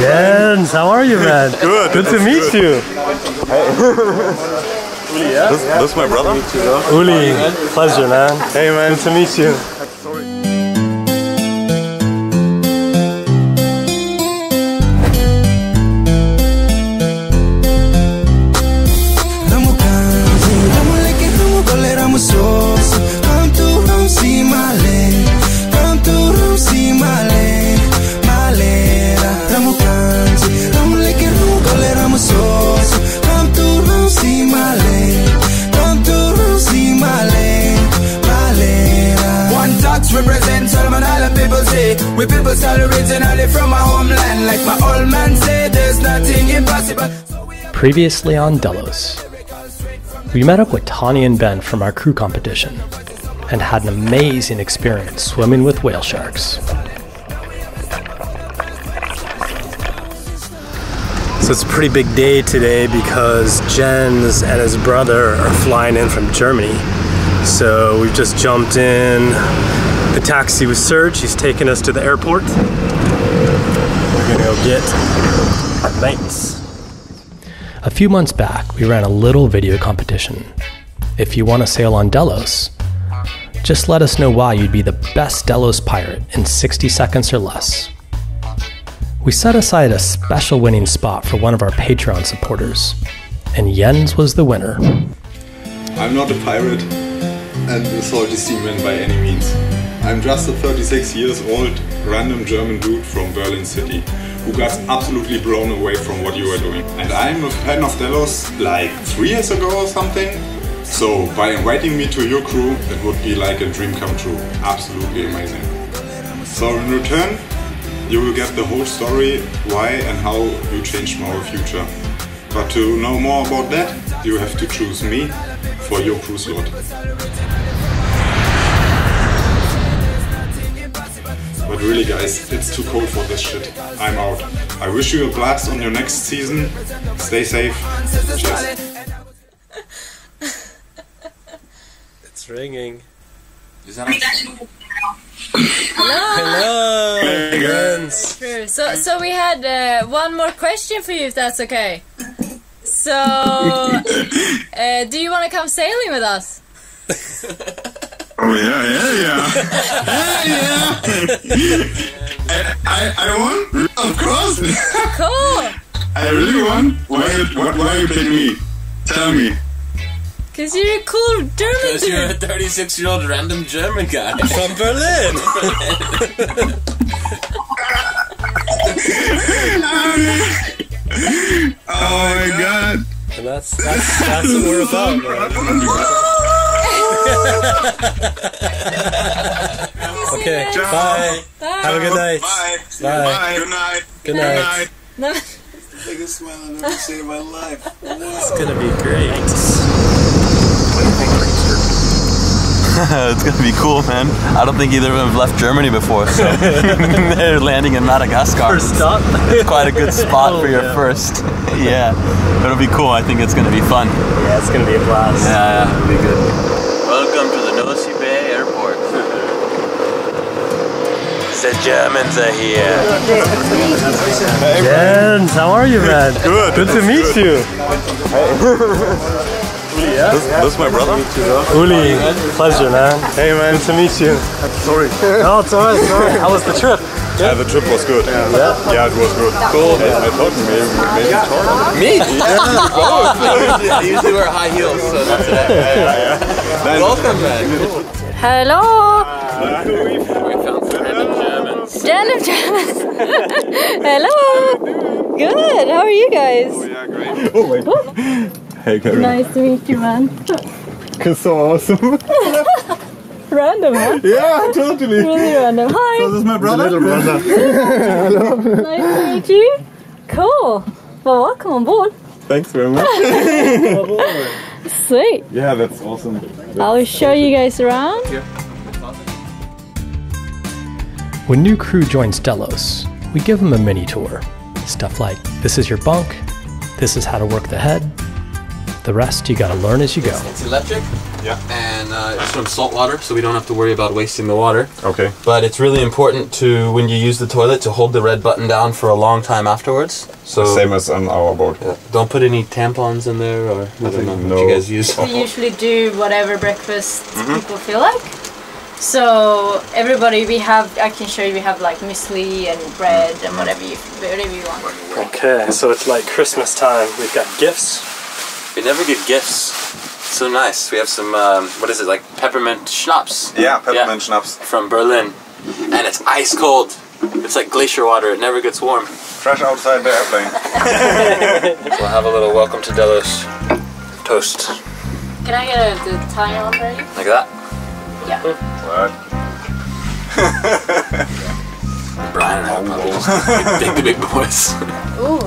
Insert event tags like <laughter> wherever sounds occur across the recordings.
Jens, how are you, man? <laughs> Good. Good to meet you. Hey, This, this is my brother. Uli, pleasure, man. Hey, man. Good to meet you. Homeland Like my old man said, there's nothing impossible So we are Previously on Delos, we met up with Tani and Ben from our crew competition and had an amazing experience swimming with whale sharks. So it's a pretty big day today because Jens and his brother are flying in from Germany. So we've just jumped in the taxi with Serge. He's taking us to the airport. Get mates. A few months back, we ran a little video competition. If you want to sail on Delos, just let us know why you'd be the best Delos pirate in 60 seconds or less. We set aside a special winning spot for one of our Patreon supporters, and Jens was the winner. I'm not a pirate and a salty seaman by any means. I'm just a 36 years old random German dude from Berlin City who got absolutely blown away from what you are doing. And I'm a fan of Delos like three years ago or something. So by inviting me to your crew, it would be like a dream come true. Absolutely amazing. So in return, you will get the whole story, why and how you changed our future. But to know more about that, you have to choose me for your crew slot. But really guys, it's too cold for this shit. I'm out. I wish you a blast on your next season. Stay safe. Cheers. <laughs> It's ringing. Is Hello. Hello, Jens. So, so we had uh, one more question for you, if that's okay. So, <laughs> uh, do you want to come sailing with us? <laughs> Oh yeah, yeah, yeah, <laughs> yeah, yeah. I, I, I won. Of course. Cool. <laughs> I really won. Why, you- why, why you pick me? Tell me. Cause you're a cool German Because you're a 36 year old random German guy. From Berlin. Oh my god. And that's that's that's what we're about, man. <laughs> Okay, bye. bye. Have a good night. Bye. Bye. Bye. Good night. Good night. No. It's the biggest smile I've ever seen in my life. It's gonna be great. <laughs> it's gonna be cool, man. I don't think either of them have left Germany before, so <laughs> they're landing in Madagascar. First stop. It's quite a good spot Oh, for your yeah. first. yeah, it'll be cool. I think it's gonna be fun. Yeah, it's gonna be a blast. Yeah, yeah, it'll be good. Welcome to the Nosy Be Airport. The Germans are here. Jens, how are you, man? Good. Good to meet you. uli This, this is my brother. Uli, pleasure, man. Hey, man, good to meet you. Sorry. Oh, it's alright, it's alright. How was the trip? Yeah, the trip was good. Yeah. Yeah, it was good. Cool. I, I thought maybe maybe taller. Me? Yeah, <laughs> I usually wear high heels, so that's it. Welcome, man. Hello. Uh, we found some random Germans. Random Germans. Hello. Good. How are you guys? Oh, yeah, great. Oh, hey, Karen. Nice to meet you, man. It's so awesome. <laughs> Random, huh? yeah, totally. Really random. Hi. This is my brother. Little brother. Hello. <laughs> Nice to meet you. Cool. Well, welcome on board. Thanks very much. <laughs> Sweet. Yeah, that's awesome. I'll show you guys around. When new crew joins Delos, we give them a mini tour. Stuff like this is your bunk, this is how to work the head. The rest you gotta learn as you go. It's electric. Yeah. And uh, it's from salt water, so we don't have to worry about wasting the water. Okay. But it's really important to, when you use the toilet, to hold the red button down for a long time afterwards. So Same as on our boat. Yeah. Don't put any tampons in there, or I don't no. you guys use. We usually do whatever breakfast Mm-hmm. people feel like. So everybody, we have. I can show you. We have like muesli and bread and whatever you whatever you want. Okay, so it's like Christmas time. We've got gifts. We never get gifts. So nice. We have some, um, what is it, like peppermint schnapps Yeah, peppermint schnapps. from Berlin. And it's ice cold. It's like glacier water, it never gets warm. Fresh outside the airplane. <laughs> We'll have a little welcome to Delos toast. Can I get a, the tiny one ready? Like that. Yeah. what? <laughs> Brian and I are probably just big, big, big boys. Ooh.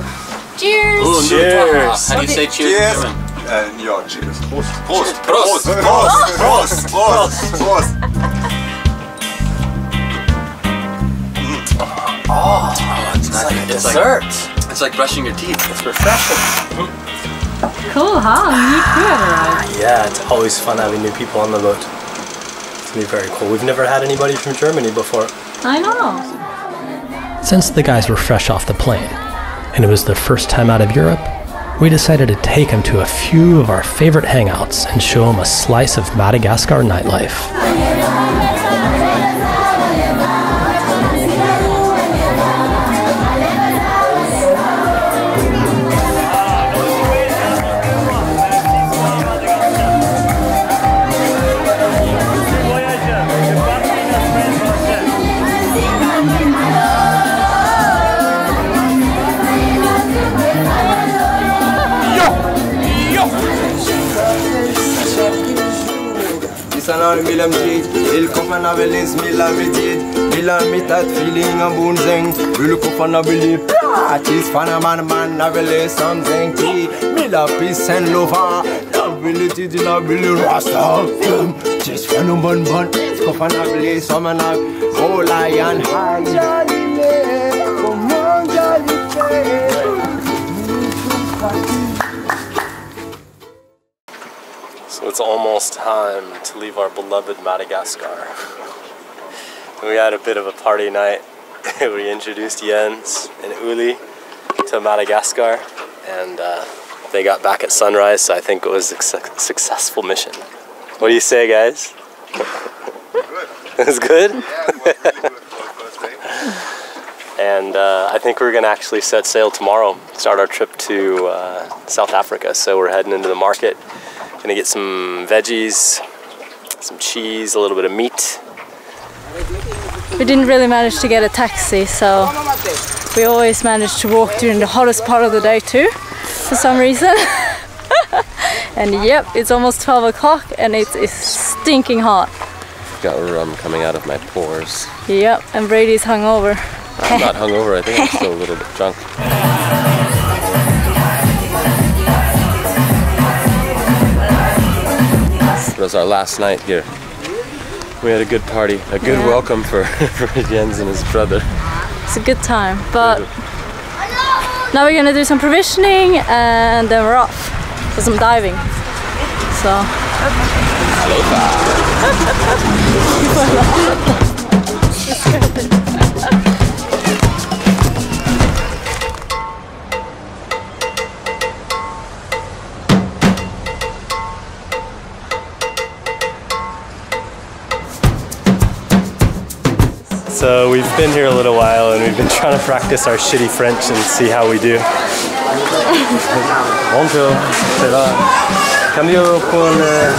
Cheers. Ooh, Cheers. How do you say cheers in Cheers. German? Uh, ja, cheers. Prost. Prost. Prost. Prost. Prost. Prost. Prost. Oh, it's not like dessert. It's like brushing your teeth. It's refreshing. Cool, huh? New crew arrived. Yeah, it's always fun having new people on the boat. It's gonna be very cool. We've never had anybody from Germany before. I know. Since the guys were fresh off the plane, and it was their first time out of Europe, we decided to take them to a few of our favorite hangouts and show them a slice of Madagascar nightlife. Milam mitat feeling a boon kofana beli Pratis fana man man something. Mila peace and love ah. beli rasta Just Oh lion high So it's almost time to leave our beloved Madagascar. We had a bit of a party night. <laughs> we introduced Jens and Uli to Madagascar, and uh, they got back at sunrise, so I think it was a suc- successful mission. What do you say, guys? <laughs> it was good? and uh, I think we're gonna actually set sail tomorrow, start our trip to uh, South Africa. So we're heading into the market, gonna get some veggies, some cheese, a little bit of meat. We didn't really manage to get a taxi, so we always managed to walk during the hottest part of the day too, for some reason. <laughs> and yep, it's almost 12 o'clock and it is stinking hot. Got rum coming out of my pores. Yep, and Brady's hungover. I'm not <laughs> hungover. I think I'm still a little bit drunk. It was our last night here. We had a good party, a good Yeah. welcome for, <laughs> for Jens and his brother. It's a good time, but now we're gonna do some provisioning and then we're off for some diving. So. <laughs> <laughs> So we've been here a little while and we've been trying to practice our shitty French and see how we do. <laughs> Bonjour. Cambio con eh,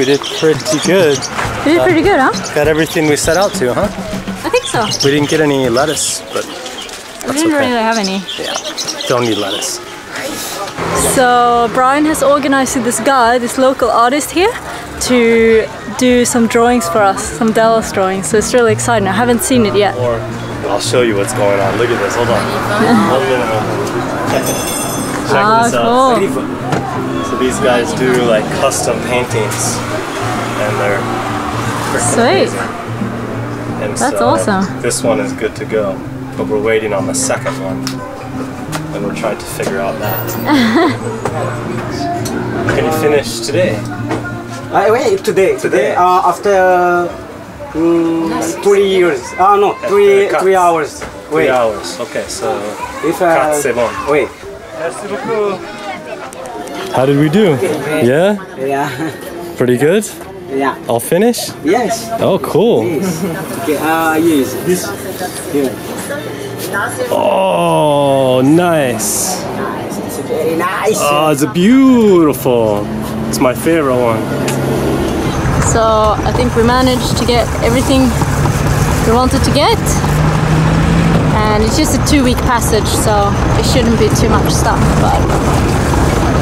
we did pretty good. We did pretty good, huh? Got everything we set out to, huh? I think so. We didn't get any lettuce, but We didn't really have any. Yeah, don't need lettuce. So Brian has organized with this guy, this local artist here, to do some drawings for us, some Delos drawings. So it's really exciting. I haven't seen it yet. Or I'll show you what's going on. Look at this. Hold on. One minute. <laughs> Check Ah, this cool. out. So these guys do like custom paintings, and they're freaking Sweet. amazing. And That's so awesome. This one is good to go, but we're waiting on the second one, and we're trying to figure out that. <laughs> Can you finish today? I wait today. Today, uh, after mm, three years. Ah no, three After three cuts. hours. Three Wait. hours. Okay, so If uh, cut, c'est bon. wait. How did we do? Yeah, Yeah. pretty good. Yeah. I'll finish. Yes. Oh, cool. Yes. Okay. Uh, yes. This. Here. Oh, nice. It's very nice. Oh, it's beautiful. It's my favorite one. So I think we managed to get everything we wanted to get. And it's just a two week passage, so it shouldn't be too much stuff. But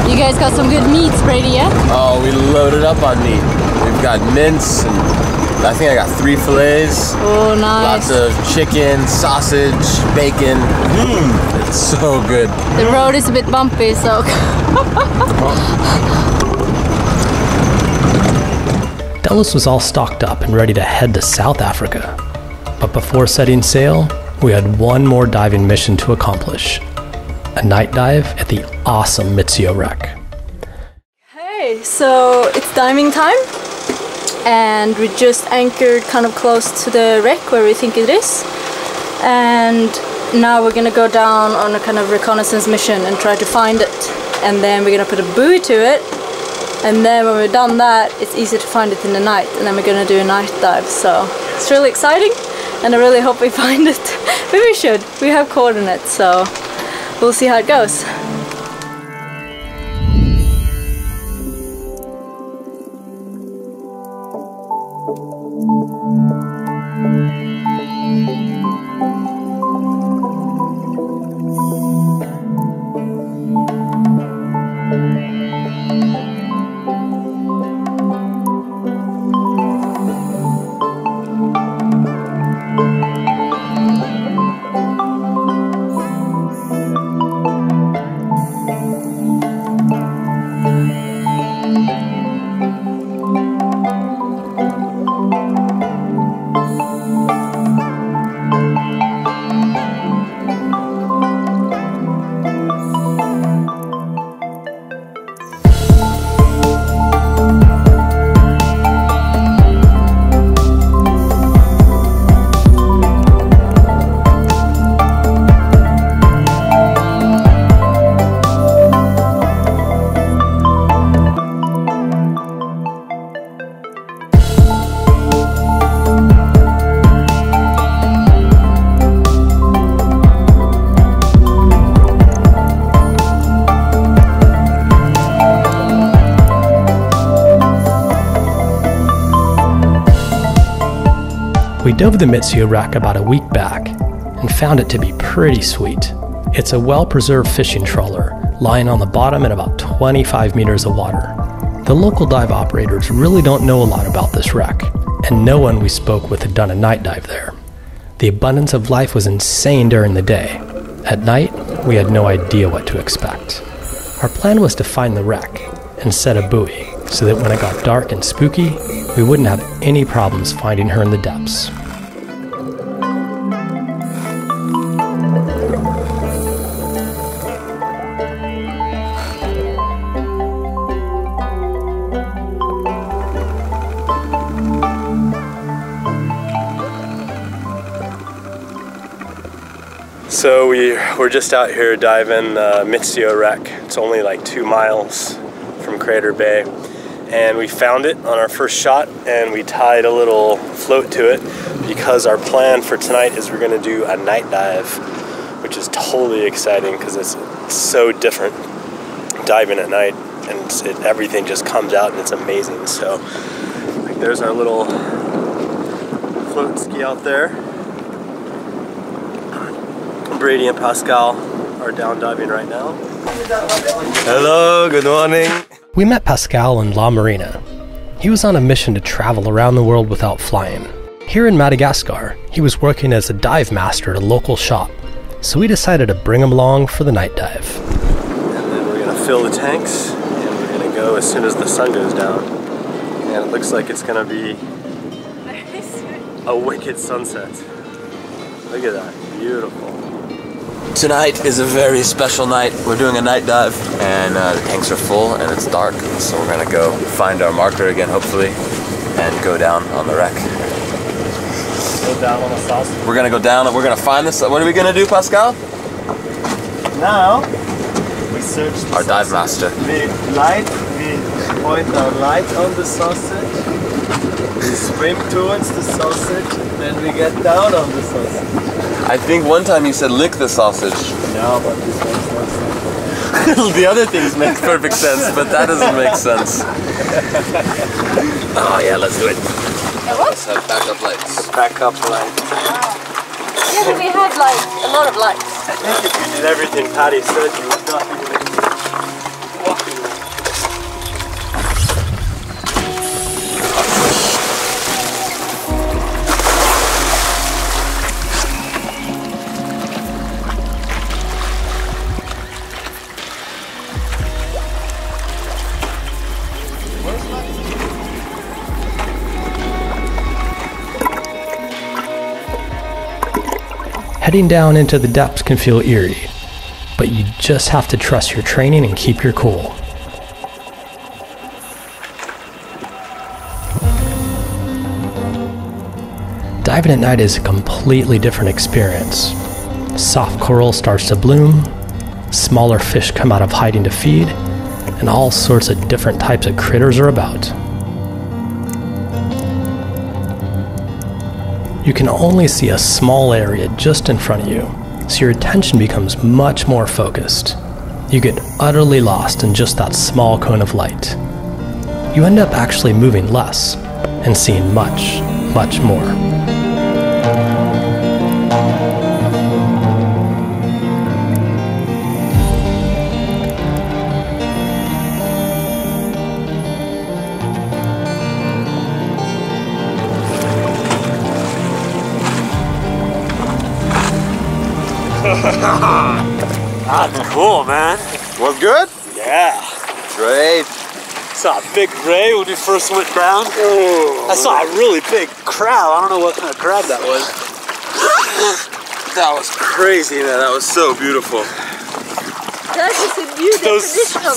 you guys got some good meats, Brady, yeah? Oh, we loaded up on meat. We've got mince, and I think I got three fillets. Oh, nice. Lots of chicken, sausage, bacon. Mmm, it's so good. The road is a bit bumpy, so <laughs> Delos was all stocked up and ready to head to South Africa. But before setting sail, we had one more diving mission to accomplish a night dive at the awesome Mitsio wreck. Hey, so it's diving time, and we just anchored kind of close to the wreck where we think it is. And now we're gonna go down on a kind of reconnaissance mission and try to find it. And then we're gonna put a buoy to it. And then when we're done that, it's easy to find it in the night. And then we're gonna do a night dive. So it's really exciting, and I really hope we <laughs> find it. <laughs> Maybe we should. We have coordinates, so we'll see how it goes. Dove the Mitsio wreck about a week back and found it to be pretty sweet. It's a well preserved fishing trawler lying on the bottom in about 25 meters of water. The local dive operators really don't know a lot about this wreck, and no one we spoke with had done a night dive there. The abundance of life was insane during the day. At night, we had no idea what to expect. Our plan was to find the wreck and set a buoy so that when it got dark and spooky, we wouldn't have any problems finding her in the depths. So we we're just out here diving the Mitsio wreck. It's only like two miles from Crater Bay, and we found it on our first shot, and we tied a little float to it because our plan for tonight is we're going to do a night dive, which is totally exciting because it's so different diving at night, and it, everything just comes out and it's amazing. So like, there's our little float ski out there. Brady and Pascal are down diving right now. Hello, good morning. We met Pascal in La Marina. He was on a mission to travel around the world without flying. Here in Madagascar, he was working as a dive master at a local shop, so we decided to bring him along for the night dive. And then we're gonna fill the tanks and we're gonna go as soon as the sun goes down. And it looks like it's gonna be <laughs> a wicked sunset. Look at that, beautiful. Tonight is a very special night. We're doing a night dive, and uh, the tanks are full, and it's dark. So we're gonna go find our marker again, hopefully, and go down on the wreck. Go down on the sausage. We're gonna go down, and we're gonna find this. What are we gonna do, Pascal? Now, we search the Our dive master. We light, we point our light on the sausage, we swim towards the sausage, then we get down on the sausage. I think one time you said lick the sausage. No, but this makes no sense. <laughs> the other things make perfect sense, but that doesn't make sense. <laughs> Oh yeah, let's do it. Let's have backup lights. Backup light. Yeah, but we had like a lot of lights. I think if you did everything Patty said, you would not even Heading down into the depths can feel eerie, but you just have to trust your training and keep your cool. Diving at night is a completely different experience. Soft coral starts to bloom, smaller fish come out of hiding to feed, and all sorts of different types of critters are about. You can only see a small area just in front of you, so your attention becomes much more focused. You get utterly lost in just that small cone of light. You end up actually moving less and seeing much, much more. <laughs> That's cool, man. Was good? Yeah. Great. Saw a big ray when we first went down. I saw a really big crab. I don't know what kind of crab that was. <laughs> That was crazy, man. That was so beautiful. That is a new Those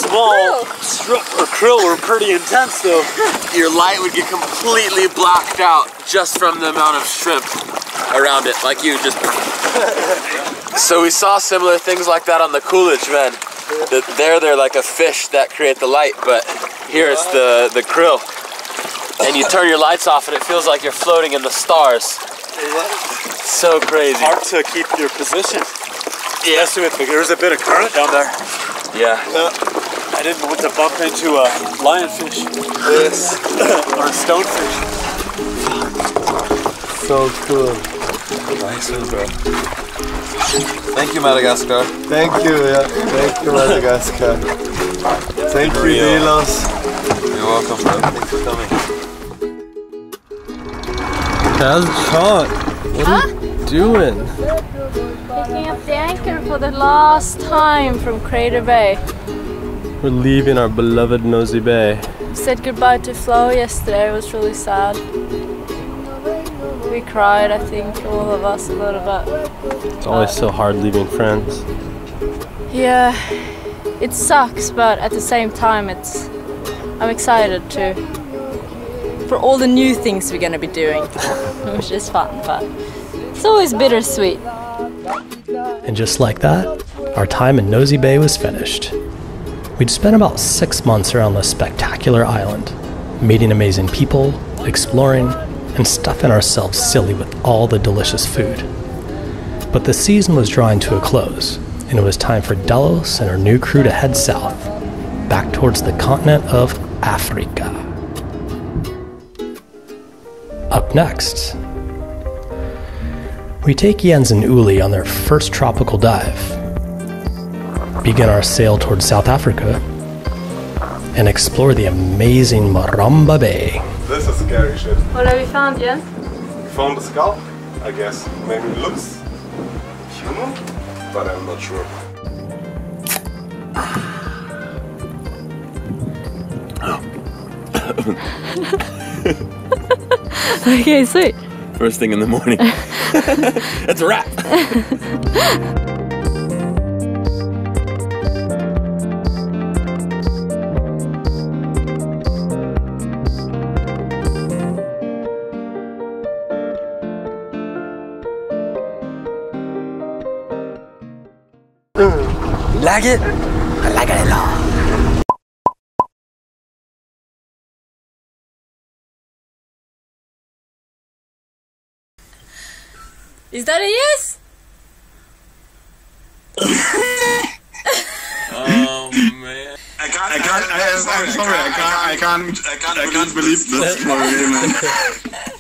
small krill. or krill were pretty intense though. <laughs> Your light would get completely blocked out just from the amount of shrimp around it, like you just. So we saw similar things like that on the Coolidge, man. The- There, they're like a fish that create the light, but here it's the the krill. And you turn your lights off, and it feels like you're floating in the stars. So crazy. Hard to keep your position. Yeah. Especially with there's a bit of current down there. Yeah. I didn't want to bump into a lionfish. Yes. <laughs> or a stonefish. So cool. Nice one, bro. Thank you, Madagascar. Thank you, yeah. Thank you, Madagascar. Thank you, Delos. You're welcome, bro. Thanks for coming. How's Sean? What are you doing? Picking up the anchor for the last time from Crater Bay. We're leaving our beloved Nosy Be. Said goodbye to Flo yesterday. It was really sad. We cried, I think, all of us a little bit. It's always so hard leaving friends. Yeah, it sucks, but at the same time, it's. I'm excited to. for all the new things we're gonna be doing, <laughs> which is fun, but it's always bittersweet. And just like that, our time in Nosy Be was finished. We'd spent about six months around this spectacular island, meeting amazing people, exploring, and stuffing ourselves silly with all the delicious food. But the season was drawing to a close, and it was time for Delos and her new crew to head south, back towards the continent of Africa. Up next, we take Jens and Uli on their first tropical dive, begin our sail towards South Africa, and explore the amazing Moramba Bay. This scary shit. What have you found, Jens? Found a skull, I guess. Maybe it looks human, but I'm not sure. okay, sweet. First thing in the morning. <laughs> That's a wrap. <laughs> Like it? I like it a lot. Is that a yes? Oh um, <laughs> man. I can't, I can't, I, I'm sorry, I can't, I can't, I can't, I can't believe this story, man. <laughs>